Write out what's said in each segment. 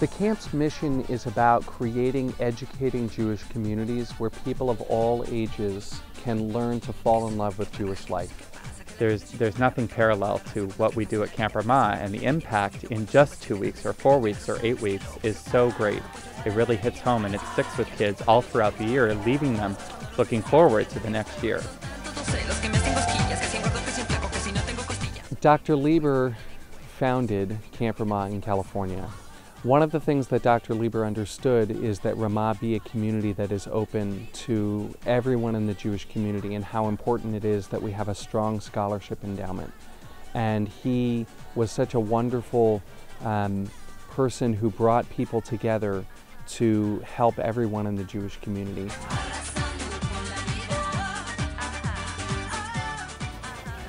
The camp's mission is about creating educating Jewish communities where people of all ages can learn to fall in love with Jewish life. There's, there's nothing parallel to what we do at Camp Ramah, and the impact in just two weeks, or four weeks, or eight weeks is so great. It really hits home and it sticks with kids all throughout the year, leaving them looking forward to the next year. Dr. Lieber founded Camp Ramah in California. One of the things that Dr. Lieber understood is that Ramah be a community that is open to everyone in the Jewish community and how important it is that we have a strong scholarship endowment. And he was such a wonderful um, person who brought people together to help everyone in the Jewish community.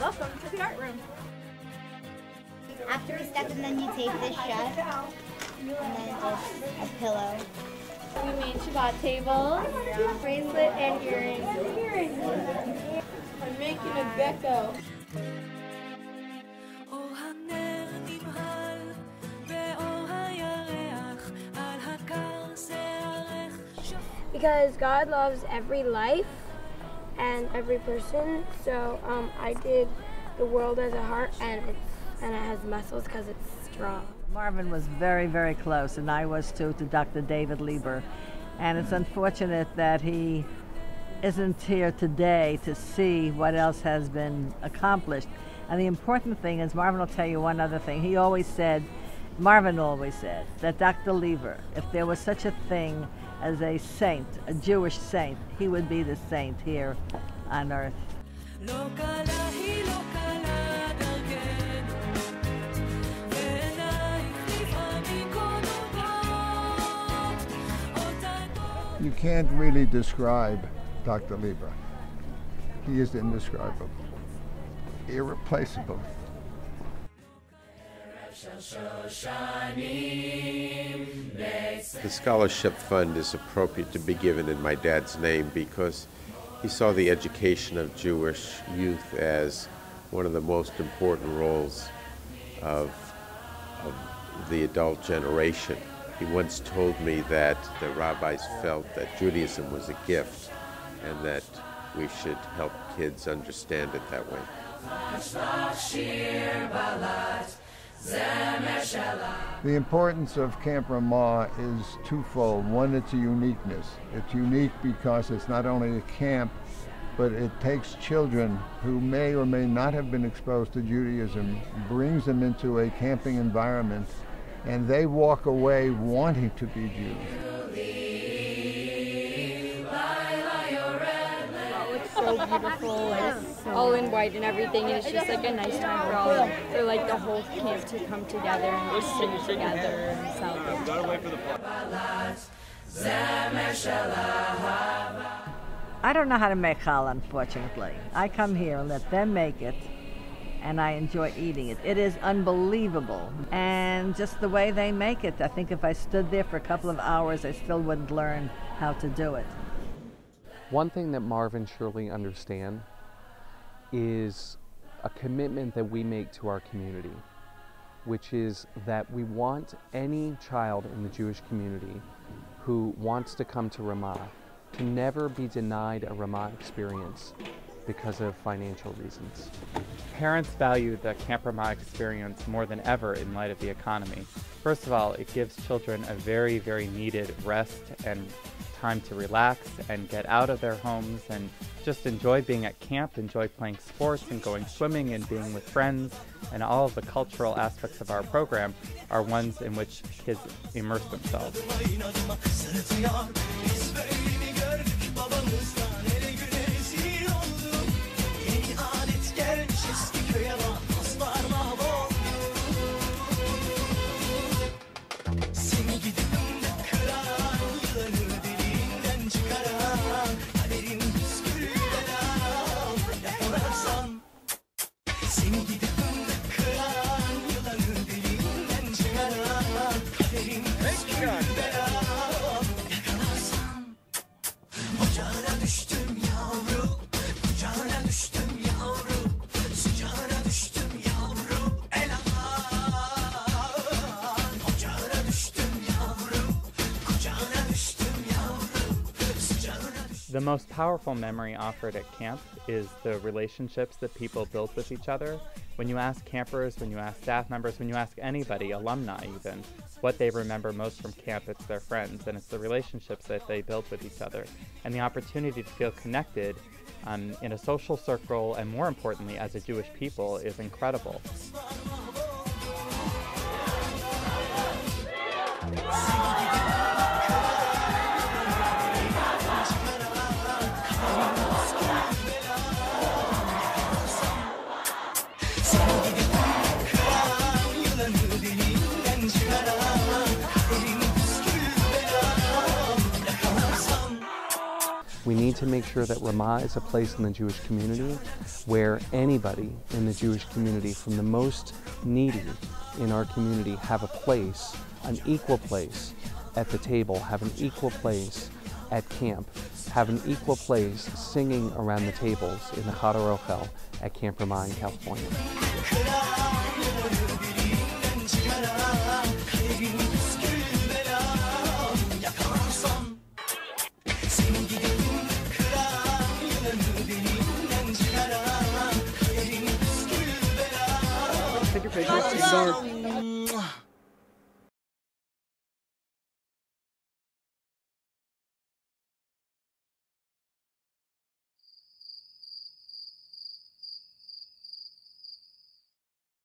Welcome to the art room. After we step in, then you tape this shut, and then just a pillow. We made Shabbat tables, bracelet, and earrings. I'm making a gecko. because God loves every life and every person. So um, I did the world as a heart, and and it has muscles because it's strong. Marvin was very, very close, and I was too, to Dr. David Lieber. And it's unfortunate that he isn't here today to see what else has been accomplished. And the important thing is, Marvin will tell you one other thing. He always said, Marvin always said, that Dr. Lieber, if there was such a thing as a saint, a Jewish saint, he would be the saint here on earth. You can't really describe Dr. Lieber. He is indescribable, irreplaceable. The scholarship fund is appropriate to be given in my dad's name because he saw the education of Jewish youth as one of the most important roles of, of the adult generation. He once told me that the rabbis felt that Judaism was a gift and that we should help kids understand it that way. The importance of Camp Ramah is twofold. One, it's a uniqueness. It's unique because it's not only a camp, but it takes children who may or may not have been exposed to Judaism, brings them into a camping environment, and they walk away wanting to be Jews. Oh, so beautiful, like all in white and everything, and it's just like a nice time for all, for like the whole camp to come together and just sing together and celebrate. I don't know how to make challah, unfortunately. I come here and let them make it, and I enjoy eating it. It is unbelievable. And just the way they make it, I think if I stood there for a couple of hours, I still wouldn't learn how to do it. One thing that Marvin surely understand is a commitment that we make to our community, which is that we want any child in the Jewish community who wants to come to Ramah to never be denied a Ramah experience because of financial reasons. Parents value the Camp Ramah experience more than ever in light of the economy. First of all, it gives children a very, very needed rest and time to relax and get out of their homes and just enjoy being at camp, enjoy playing sports and going swimming and being with friends. And all of the cultural aspects of our program are ones in which kids immerse themselves. The most powerful memory offered at camp is the relationships that people build with each other. When you ask campers, when you ask staff members, when you ask anybody, alumni even, what they remember most from camp, it's their friends and it's the relationships that they build with each other. And the opportunity to feel connected um, in a social circle and more importantly as a Jewish people is incredible. We need to make sure that Ramah is a place in the Jewish community where anybody in the Jewish community, from the most needy in our community, have a place, an equal place at the table, have an equal place at camp, have an equal place singing around the tables in the Chadar Ochel at Camp Ramah in California.